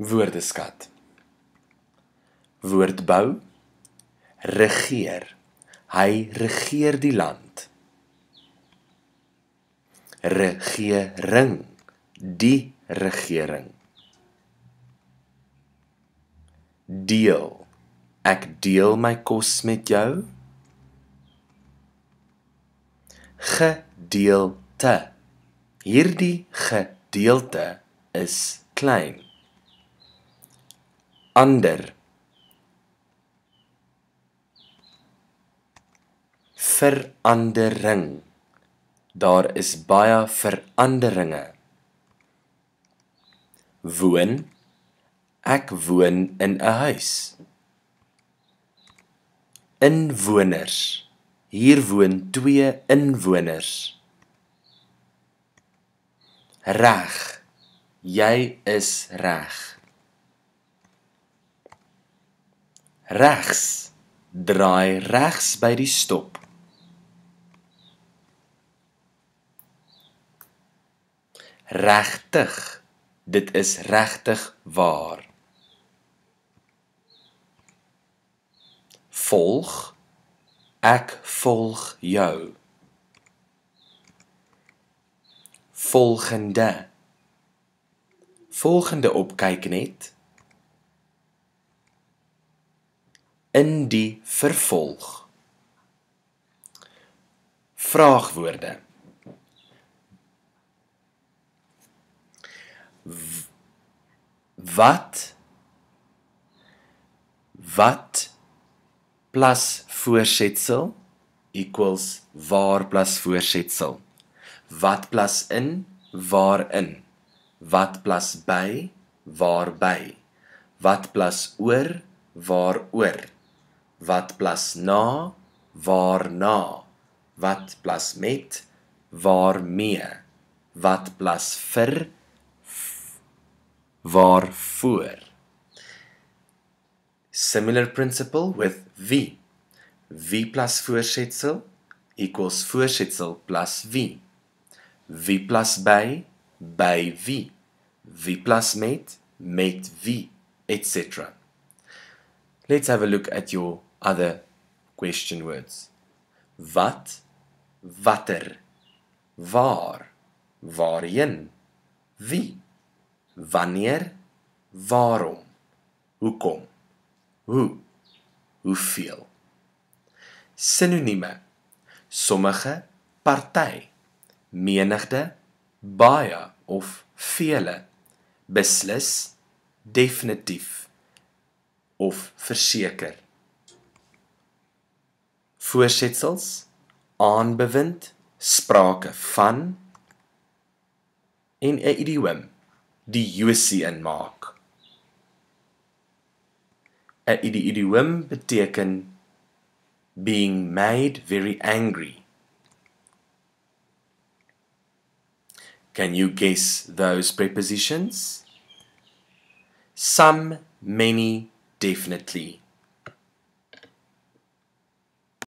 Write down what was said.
Woordeskat. Woordbou. Regeer. Hy regeer die land. Regering. Die regering. Deel. Ek deel my kos met jou. Gedeelte. Hierdie gedeelte is klein ander. Verandering. Daar is baie veranderinge. Woon. Ek woon in 'n huis. Inwoners. Hier woon twee inwoners. Reg. Jy is reg regs. Draai regs by die stop. Regtig. Dit is regtig waar. Volg. Ek volg jou. Volgende. Volgende opkyk net in die vervolg. Vraagwoorde. Wat wat plus voorsetsel equals waar plus voorsetsel. Wat plus in waarin. Wat plus by waarby. Wat plus oor waaroor wat plus na waarna wat plus met waarmee wat plus vir waarvoor similar principle with wie. Wie plus voorsetsel equals voorsetsel plus wie. Wie plus by by wie. Wie plus met met wie etc let's have a look at your other question words. Wat, watter, waar, waarheen, wie, wanneer, waarom, hoekom, hoe, hoeveel. Sinonieme: sommige, party, menigte, baie of vele, beslis, definitief of verseker. Voorsetsels aanbewind sprake van en 'n idiom die josie inmaak. 'n idiom beteken being made very angry. Can you guess those prepositions? Some many definitely